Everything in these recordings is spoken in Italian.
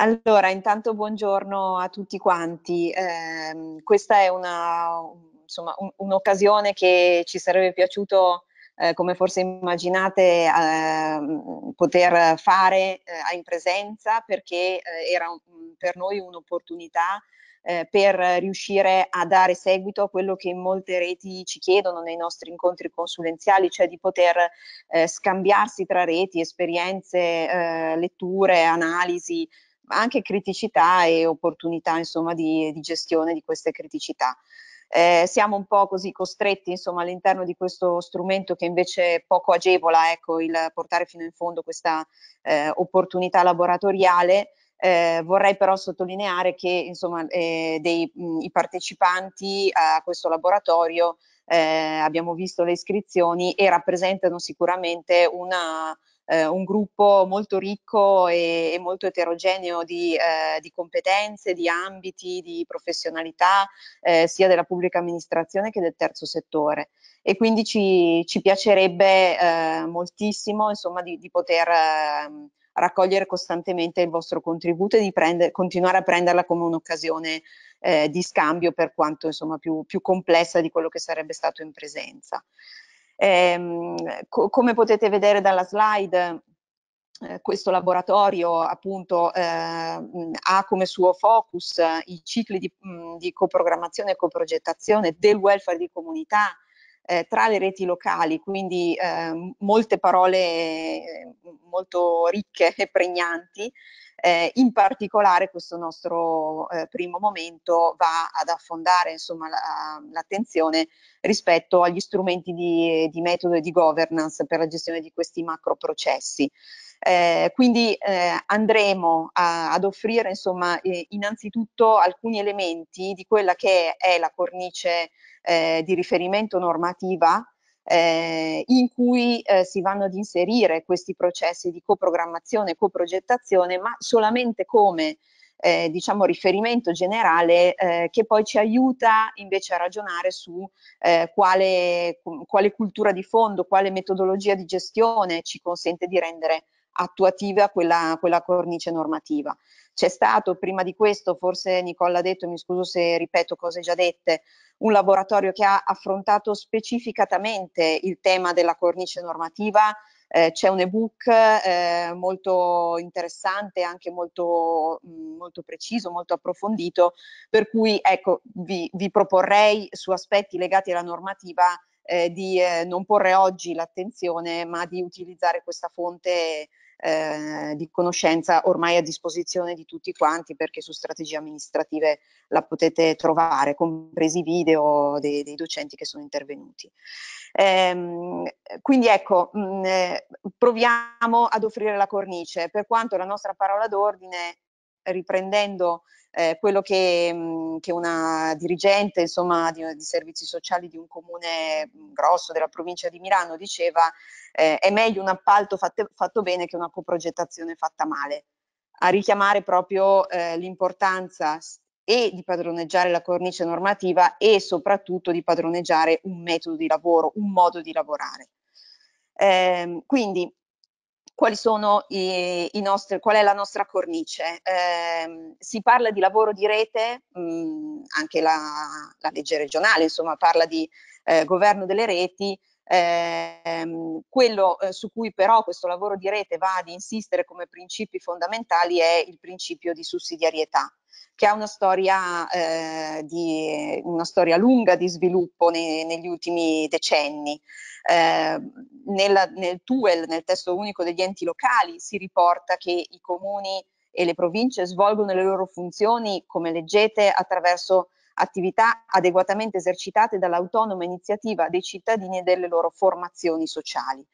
Allora, intanto buongiorno a tutti quanti. Eh, questa è un'occasione un, che ci sarebbe piaciuto, eh, come forse immaginate, eh, poter fare eh, in presenza perché eh, era un, per noi un'opportunità eh, per riuscire a dare seguito a quello che molte reti ci chiedono nei nostri incontri consulenziali, cioè di poter scambiarsi tra reti esperienze, letture, analisi, ma anche criticità e opportunità insomma, di, di gestione di queste criticità. Eh, siamo un po' così costretti insomma, all'interno di questo strumento che invece poco agevola ecco, il portare fino in fondo questa eh, opportunità laboratoriale eh, vorrei però sottolineare che insomma, eh, dei, mh, i partecipanti a questo laboratorio eh, abbiamo visto le iscrizioni e rappresentano sicuramente una, eh, un gruppo molto ricco e, e molto eterogeneo di, eh, di, competenze, di ambiti, di professionalità, eh, sia della pubblica amministrazione che del terzo settore. E quindi ci, ci piacerebbe moltissimo insomma, di, di poter ehm, raccogliere costantemente il vostro contributo e di prendere, continuare a prenderla come un'occasione eh, di scambio per quanto insomma più, più, complessa di quello che sarebbe stato in presenza. Ehm, co come potete vedere dalla slide, eh, questo laboratorio appunto eh, ha come suo focus i cicli di, mh, di coprogrammazione e coprogettazione del welfare di comunità, eh, tra le reti locali, quindi eh, molte parole eh, molto ricche e pregnanti. Eh, in particolare questo nostro eh, primo momento va ad affondare l'attenzione la, rispetto agli strumenti di, di, metodo e di governance per la gestione di questi macro processi. Eh, quindi eh, andremo a, ad offrire insomma eh, innanzitutto alcuni elementi di quella che è la cornice eh, di riferimento normativa eh, in cui eh, si vanno ad inserire questi processi di coprogrammazione e coprogettazione, ma solamente come eh, diciamo riferimento generale eh, che poi ci aiuta invece a ragionare su eh, quale, quale cultura di fondo, quale metodologia di gestione ci consente di rendere attuativa quella, quella cornice normativa. C'è stato prima di questo, forse Nicola ha detto, mi scuso se ripeto cose già dette, un laboratorio che ha affrontato specificatamente il tema della cornice normativa, eh, c'è un ebook eh, molto interessante, anche molto, molto, preciso, molto approfondito, per cui ecco, vi, vi proporrei su aspetti legati alla normativa eh, di eh, non porre oggi l'attenzione, ma di utilizzare questa fonte eh, di conoscenza ormai a disposizione di tutti quanti perché su strategie amministrative la potete trovare, compresi i video dei, dei docenti che sono intervenuti. Ehm, quindi ecco, mh, mm, eh, proviamo ad offrire la cornice, per quanto la nostra parola d'ordine riprendendo eh, quello che, mh, mm, che, una dirigente insomma, di, di, servizi sociali di un comune mm, grosso della provincia di Milano diceva eh, è meglio un appalto fatte, fatto bene che una coprogettazione fatta male, a richiamare proprio eh, l'importanza e di padroneggiare la cornice normativa e soprattutto di padroneggiare un metodo di lavoro, un modo di lavorare. Eh, quindi quali sono i, i nostri, qual è la nostra cornice. Eh, si parla di lavoro di rete, mh, anche la, la, legge regionale insomma, parla di eh, governo delle reti, eh, quello eh, su cui però questo lavoro di rete va ad insistere come principi fondamentali è il principio di sussidiarietà che ha una storia, eh, di, una storia lunga di sviluppo nei, negli ultimi decenni. Eh, nella, nel TUEL, nel testo unico degli enti locali, si riporta che i comuni e le province svolgono le loro funzioni, come leggete, attraverso attività adeguatamente esercitate dall'autonoma iniziativa dei cittadini e delle loro formazioni sociali.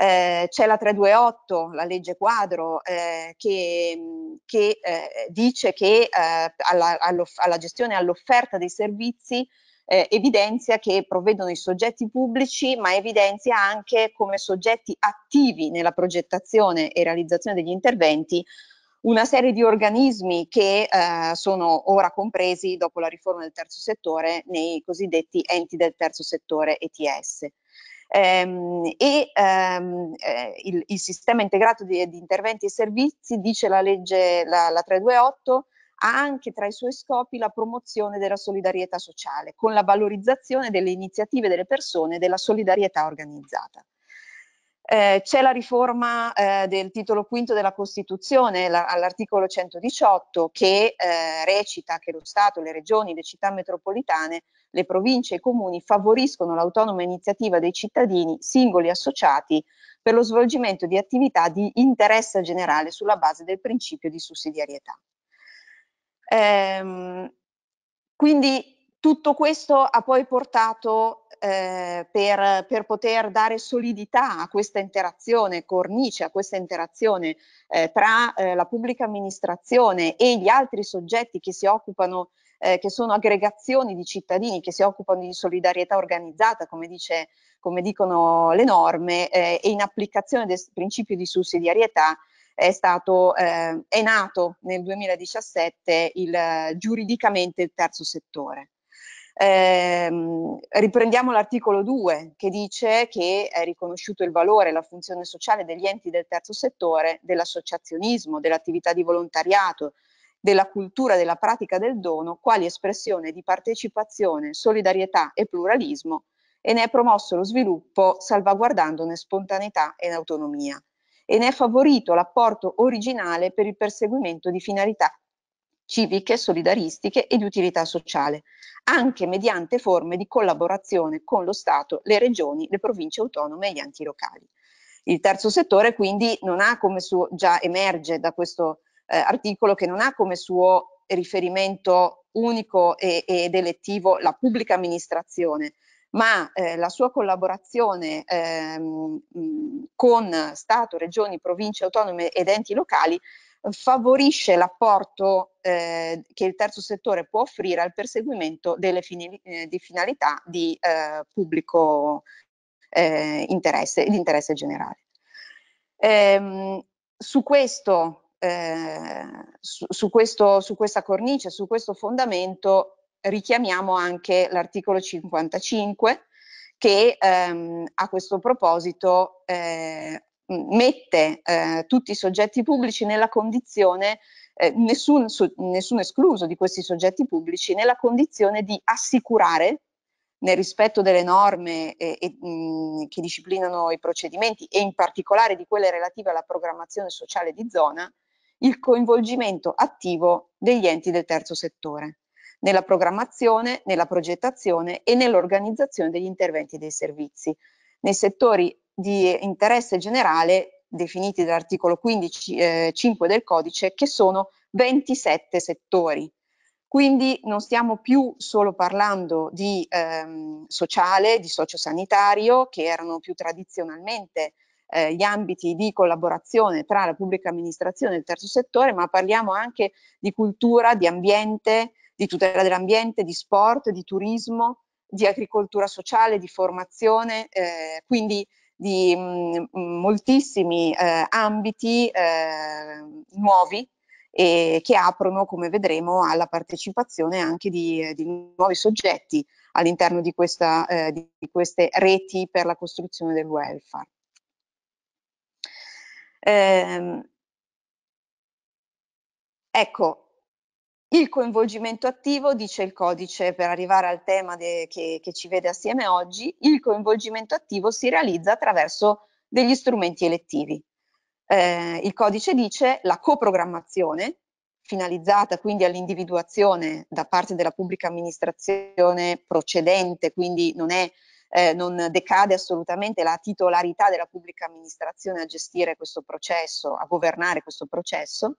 Eh, c'è la 328, la legge quadro, eh, che, che eh, dice che eh, alla, alla, gestione e all'offerta dei servizi evidenzia che provvedono i soggetti pubblici, ma evidenzia anche come soggetti attivi nella progettazione e realizzazione degli interventi una serie di organismi che eh, sono ora compresi dopo la riforma del terzo settore nei cosiddetti enti del terzo settore ETS. Ehm, e ehm, eh, il, il, sistema integrato di, di, interventi e servizi, dice la legge la, la 328, ha anche tra i suoi scopi la promozione della solidarietà sociale, con la valorizzazione delle iniziative delle persone e della solidarietà organizzata. Eh, c'è la riforma eh, del titolo quinto della Costituzione la, all'articolo 118 che eh, recita che lo Stato, le regioni, le città metropolitane, le province e i comuni favoriscono l'autonoma iniziativa dei cittadini, singoli associati, per lo svolgimento di attività di interesse generale sulla base del principio di sussidiarietà. Ehm, quindi tutto questo ha poi portato eh, per, per, poter dare solidità a questa interazione, cornice a questa interazione eh, tra eh, la pubblica amministrazione e gli altri soggetti che si occupano, eh, che sono aggregazioni di cittadini che si occupano di solidarietà organizzata, come, dice, come dicono le norme, eh, e in applicazione del principio di sussidiarietà è, stato, eh, è nato nel 2017 il, giuridicamente il terzo settore. Eh, riprendiamo l'articolo 2 che dice che è riconosciuto il valore e la funzione sociale degli enti del terzo settore, dell'associazionismo, dell'attività di volontariato, della cultura della pratica del dono, quali espressione di partecipazione, solidarietà e pluralismo e ne è promosso lo sviluppo salvaguardandone spontaneità e autonomia e ne è favorito l'apporto originale per il perseguimento di finalità civiche, solidaristiche e di utilità sociale, anche mediante forme di collaborazione con lo Stato, le regioni, le province autonome e gli enti locali. Il terzo settore quindi non ha come suo, già emerge da questo eh, articolo, che non ha come suo riferimento unico e, ed elettivo la pubblica amministrazione, ma eh, la sua collaborazione ehm, con Stato, regioni, province autonome ed enti locali favorisce l'apporto eh, che il terzo settore può offrire al perseguimento delle fini, eh, di finalità di eh, pubblico eh, interesse, di interesse generale. Ehm, su, questo, eh, su, su, questo, su questa cornice, su questo fondamento richiamiamo anche l'articolo 55 che ehm, a questo proposito eh, mette eh, tutti i soggetti pubblici nella condizione, eh, nessun, so, nessun escluso di questi soggetti pubblici, nella condizione di assicurare nel rispetto delle norme eh, eh, mh, che disciplinano i procedimenti e in particolare di quelle relative alla programmazione sociale di zona, il coinvolgimento attivo degli enti del terzo settore nella programmazione, nella progettazione e nell'organizzazione degli interventi e dei servizi nei settori di interesse generale definiti dall'articolo 15, eh, 5 del codice, che sono 27 settori. Quindi non stiamo più solo parlando di ehm, sociale, di sociosanitario, che erano più tradizionalmente eh, gli ambiti di collaborazione tra la pubblica amministrazione e il terzo settore, ma parliamo anche di cultura, di ambiente, di tutela dell'ambiente, di sport, di turismo, di agricoltura sociale, di formazione, eh, quindi di mh, mm, moltissimi eh, ambiti eh, nuovi e che aprono, come vedremo, alla partecipazione anche di, di nuovi soggetti all'interno di, eh, di, queste reti per la costruzione del welfare. Eh, ecco, il coinvolgimento attivo, dice il codice per arrivare al tema de, che, che ci vede assieme oggi, il coinvolgimento attivo si realizza attraverso degli strumenti elettivi. Eh, il codice dice la coprogrammazione, finalizzata quindi all'individuazione da parte della pubblica amministrazione procedente, quindi non, è, eh, non decade assolutamente la titolarità della pubblica amministrazione a gestire questo processo, a governare questo processo,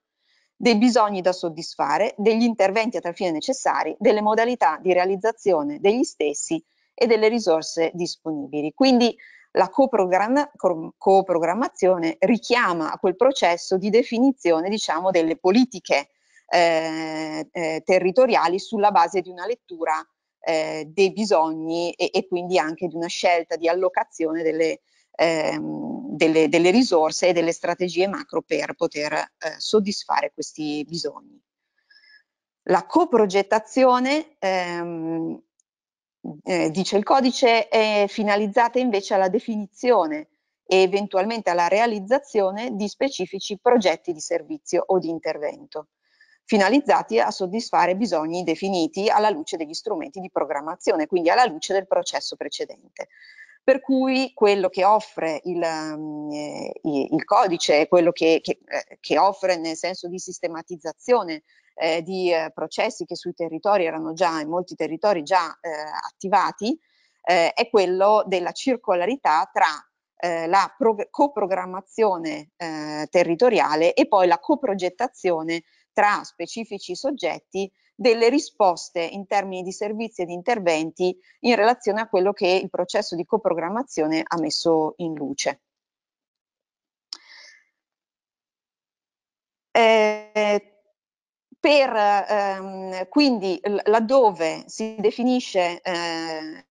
dei bisogni da soddisfare, degli interventi a tal fine necessari, delle modalità di realizzazione degli stessi e delle risorse disponibili. Quindi la coprogrammazione richiama a quel processo di definizione diciamo, delle politiche eh, eh, territoriali sulla base di una lettura eh, dei bisogni e, e, quindi anche di una scelta di allocazione delle, ehm, delle, delle, risorse e delle strategie macro per poter eh, soddisfare questi bisogni. La coprogettazione ehm, eh, dice il codice, è finalizzata invece alla definizione e eventualmente alla realizzazione di specifici progetti di servizio o di intervento finalizzati a soddisfare bisogni definiti alla luce degli strumenti di programmazione, quindi alla luce del processo precedente. Per cui quello che offre il, mm, eh, il codice, quello che, che, eh, che, offre nel senso di sistematizzazione eh, di eh, processi che sui territori erano già, in molti territori già eh, attivati, è quello della circolarità tra la coprogrammazione territoriale e poi la coprogettazione tra specifici soggetti delle risposte in termini di servizi e di interventi in relazione a quello che il processo di coprogrammazione ha messo in luce. Eh, per, ehm, quindi laddove si definisce eh,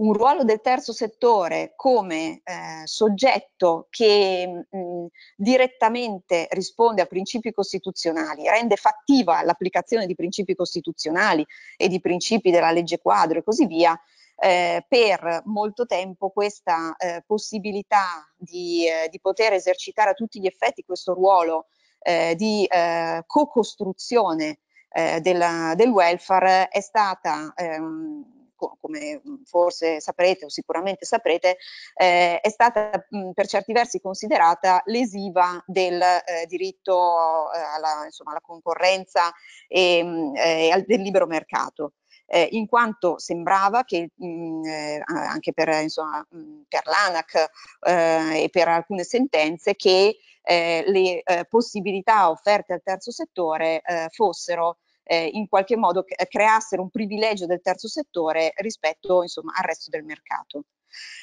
un ruolo del terzo settore come eh, soggetto che mh, direttamente risponde a principi costituzionali, rende fattiva l'applicazione di principi costituzionali e di principi della legge quadro e così via, eh, per molto tempo questa eh, possibilità di, eh, di, poter esercitare a tutti gli effetti questo ruolo eh, di eh, co-costruzione del welfare è stata ehm, come forse saprete o sicuramente saprete, eh, è stata mh, per certi versi considerata lesiva del eh, diritto eh, alla, insomma, alla, concorrenza e, mh, e del libero mercato. Eh, in quanto sembrava che mh, eh, anche per, insomma, per l'ANAC eh, e per alcune sentenze che eh, le eh, possibilità offerte al terzo settore eh, fossero eh, in qualche modo creassero un privilegio del terzo settore rispetto insomma, al resto del mercato.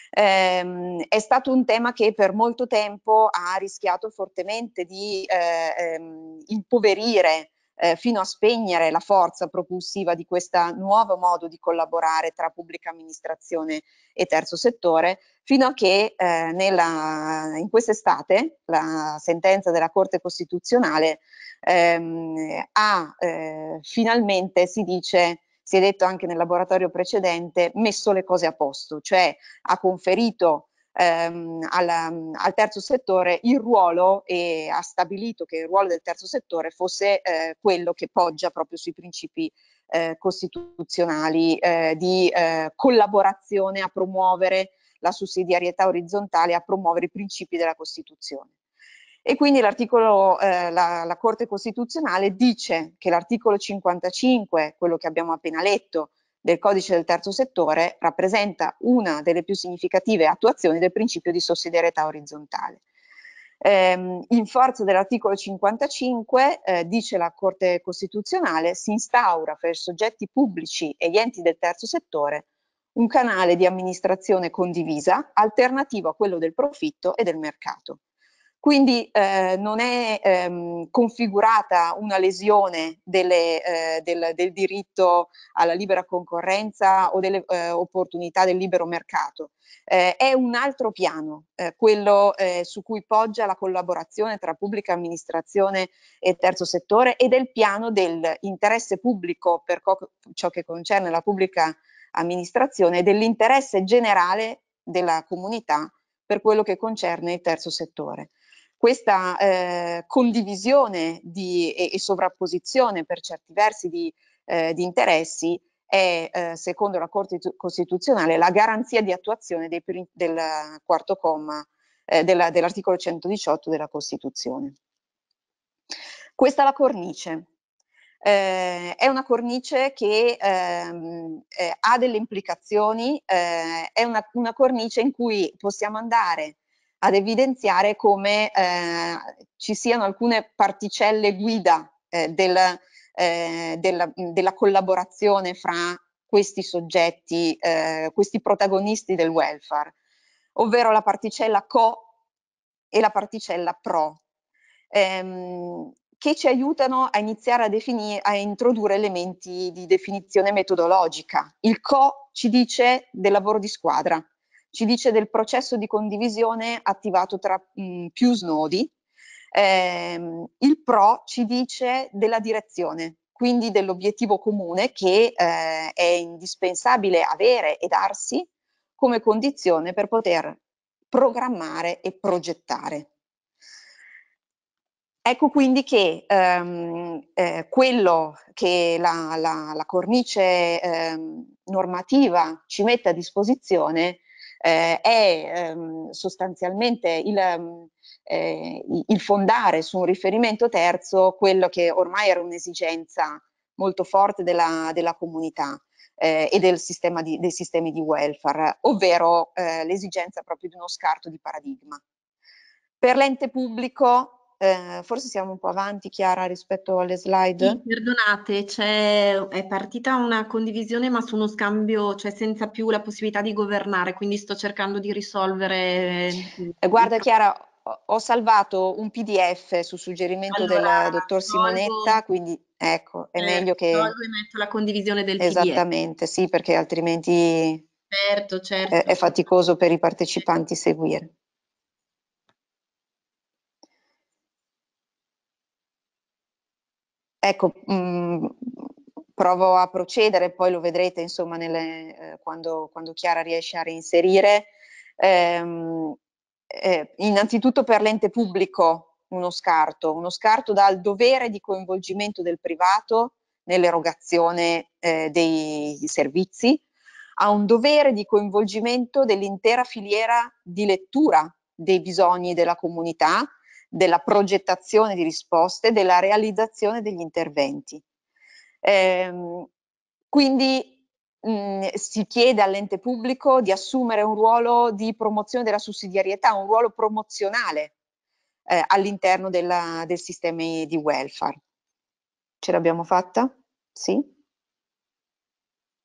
Eh, è stato un tema che per molto tempo ha rischiato fortemente di eh, ehm, impoverire eh, fino a spegnere la forza propulsiva di questo nuovo modo di collaborare tra pubblica amministrazione e terzo settore, fino a che eh, nella, in quest'estate la sentenza della Corte Costituzionale ehm, ha eh, finalmente, si dice, si è detto anche nel laboratorio precedente, messo le cose a posto, cioè ha conferito ehm, alla, al terzo settore il ruolo e ha stabilito che il ruolo del terzo settore fosse eh, quello che poggia proprio sui principi eh, costituzionali eh, di eh, collaborazione a promuovere la sussidiarietà orizzontale, a promuovere i principi della Costituzione. E quindi l'articolo, eh, la, la Corte Costituzionale dice che l'articolo 55, quello che abbiamo appena letto, del codice del terzo settore rappresenta una delle più significative attuazioni del principio di sussidiarietà orizzontale. Eh, in forza dell'articolo 55, eh, dice la Corte Costituzionale, si instaura fra i soggetti pubblici e gli enti del terzo settore un canale di amministrazione condivisa alternativo a quello del profitto e del mercato. Quindi eh, non è ehm, configurata una lesione delle, eh, del, del, diritto alla libera concorrenza o delle eh, opportunità del libero mercato. Eh, è un altro piano, eh, quello eh, su cui poggia la collaborazione tra pubblica amministrazione e terzo settore ed è il piano dell'interesse pubblico per ciò che concerne la pubblica amministrazione e dell'interesse generale della comunità per quello che concerne il terzo settore questa eh, condivisione di, e, e, sovrapposizione per certi versi di, eh, di interessi è, eh, secondo la Corte Costituzionale, la garanzia di attuazione dei, del quarto comma eh, dell'articolo 118 della Costituzione. Questa è la cornice. Eh, è una cornice che ehm, eh, ha delle implicazioni, è una, una cornice in cui possiamo andare ad evidenziare come eh, ci siano alcune particelle guida eh, del, eh, della, della, collaborazione fra questi soggetti, eh, questi protagonisti del welfare, ovvero la particella co e la particella pro, ehm, che ci aiutano a iniziare a, definire, a introdurre elementi di definizione metodologica. Il co ci dice del lavoro di squadra, ci dice del processo di condivisione attivato tra mh, più snodi. Eh, il PRO ci dice della direzione, quindi dell'obiettivo comune che eh, è indispensabile avere e darsi come condizione per poter programmare e progettare. Ecco quindi che ehm, eh, quello che la, la, la cornice ehm, normativa ci mette a disposizione eh, è ehm, sostanzialmente il, ehm, eh, il, fondare su un riferimento terzo quello che ormai era un'esigenza molto forte della, della comunità eh, e del di, dei sistemi di welfare, ovvero eh, l'esigenza proprio di uno scarto di paradigma. Per l'ente pubblico eh, forse siamo un po' avanti, Chiara, rispetto alle slide. Sì, perdonate, è partita una condivisione ma su uno scambio, cioè senza più la possibilità di governare, quindi sto cercando di risolvere. Eh, guarda Chiara, ho salvato un PDF su suggerimento allora, del dottor Simonetta, tolgo, quindi ecco, è eh, meglio che... Tolgo e metto la condivisione del Esattamente, PDF. sì, perché altrimenti certo, certo. È, è faticoso per i partecipanti seguire. Ecco, mh, mm, provo a procedere, poi lo vedrete insomma nelle, eh, quando, quando, Chiara riesce a reinserire. Eh, eh, innanzitutto per l'ente pubblico uno scarto, uno scarto dal dovere di coinvolgimento del privato nell'erogazione eh, dei servizi a un dovere di coinvolgimento dell'intera filiera di lettura dei bisogni della comunità della progettazione di risposte, della realizzazione degli interventi. Eh, quindi mh, si chiede all'ente pubblico di assumere un ruolo di promozione della sussidiarietà, un ruolo promozionale eh, all'interno del sistema di welfare. Ce l'abbiamo fatta? Sì?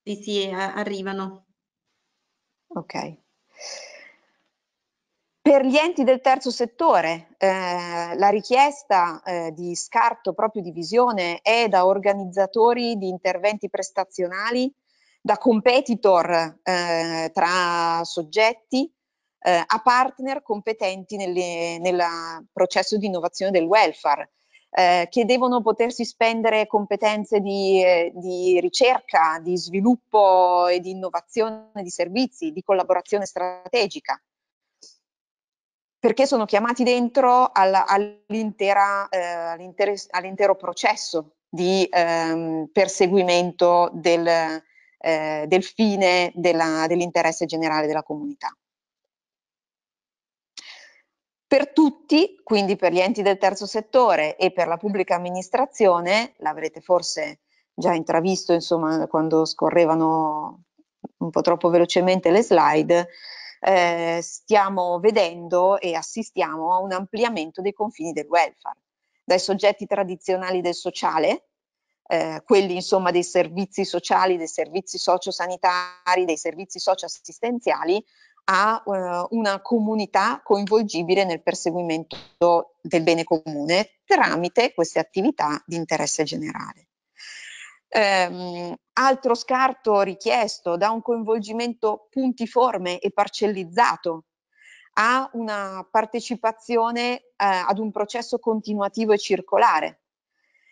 Sì, sì, arrivano. Ok. Per gli enti del terzo settore eh, la richiesta eh, di scarto proprio di visione è da organizzatori di interventi prestazionali, da competitor eh, tra soggetti, eh, a partner competenti nel processo di innovazione del welfare, eh, che devono potersi spendere competenze di, eh, di, ricerca, di sviluppo e di innovazione di servizi, di collaborazione strategica perché sono chiamati dentro all'intero all processo di ehm, perseguimento del, eh, del fine dell'interesse generale della comunità. Per tutti, quindi per gli enti del terzo settore e per la pubblica amministrazione, l'avrete forse già intravisto insomma, quando scorrevano un po' troppo velocemente le slide, eh, stiamo vedendo e assistiamo a un ampliamento dei confini del welfare, dai soggetti tradizionali del sociale, eh, quelli insomma dei servizi sociali, dei servizi sociosanitari, dei servizi socioassistenziali, a eh, una comunità coinvolgibile nel perseguimento del bene comune tramite queste attività di interesse generale. Ehm, altro scarto richiesto da un coinvolgimento puntiforme e parcellizzato a una partecipazione eh, ad un processo continuativo e circolare.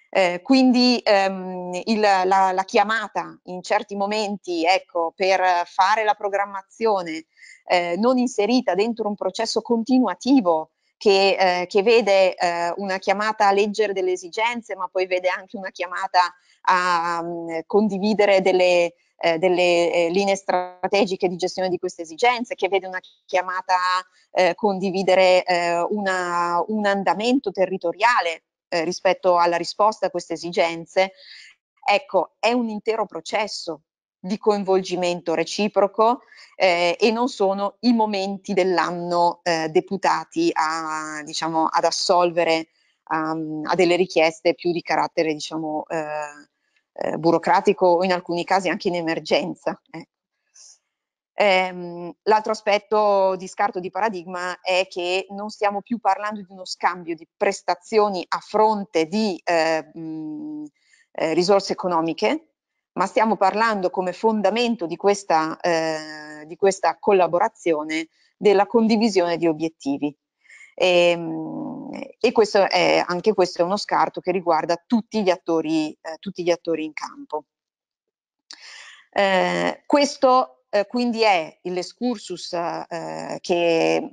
Eh, quindi ehm, il, la, la, chiamata in certi momenti ecco, per fare la programmazione eh, non inserita dentro un processo continuativo che, eh, che vede eh, una chiamata a leggere delle esigenze, ma poi vede anche una chiamata a um, condividere delle, eh, delle eh, linee strategiche di gestione di queste esigenze, che vede una chiamata a eh, condividere eh, una, un andamento territoriale rispetto alla risposta a queste esigenze. Ecco, è un intero processo di coinvolgimento reciproco eh, e non sono i momenti dell'anno eh, deputati a, diciamo, ad assolvere um, a delle richieste più di carattere diciamo, eh, eh burocratico o in alcuni casi anche in emergenza. Eh. Ehm, l'altro aspetto di scarto di paradigma è che non stiamo più parlando di uno scambio di prestazioni a fronte di eh, mh, risorse economiche, ma stiamo parlando come fondamento di questa, eh, di questa collaborazione della condivisione di obiettivi. E, ehm, e questo è, anche questo è uno scarto che riguarda tutti gli attori, eh, tutti gli attori in campo. Eh, questo eh, quindi è l'escursus eh, che,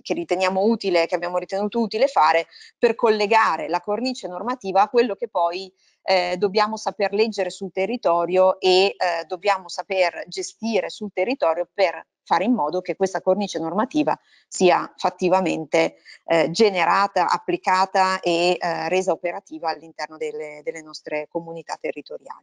che, riteniamo utile, che abbiamo ritenuto utile fare per collegare la cornice normativa a quello che poi eh, dobbiamo saper leggere sul territorio e eh, dobbiamo saper gestire sul territorio per fare in modo che questa cornice normativa sia fattivamente eh, generata, applicata e eh, resa operativa all'interno delle, delle nostre comunità territoriali.